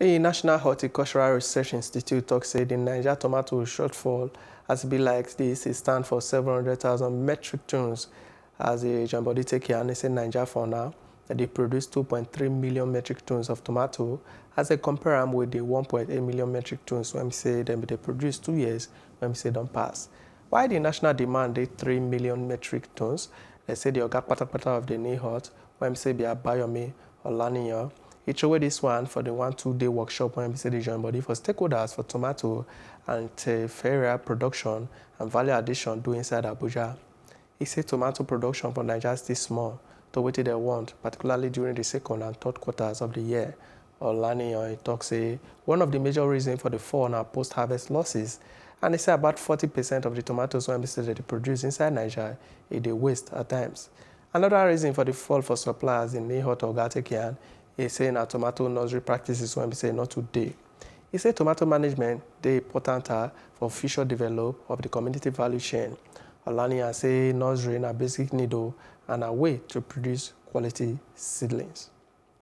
The National Horticultural Research Institute talks say the Naija tomato shortfall has been like this. It stands for 700,000 metric tons as the Jambody take say Naija for now they produce 2.3 million metric tons of tomato as they compare with the 1.8 million metric tons when we say them they produce two years when we say don't pass. Why the national demand they 3 million metric tons? They say the Oga Patapata of the NIHORT when we say are Biomi or Lanier away this one for the one two day workshop say the joint body for stakeholders for tomato and uh, production and value addition do inside Abuja. He said tomato production for Nigeria is small to what they want, particularly during the second and third quarters of the year. Olaniyan he talks say one of the major reasons for the fall our post-harvest losses. And they say about 40% of the tomatoes when they they produce inside Nigeria, they waste at times. Another reason for the fall for suppliers in NIHORT or Gatekian he say na tomato nursery practices when we say not today. He say tomato management dey important for future develop of the community value chain. Olania say nursery na basic need and a way to produce quality seedlings.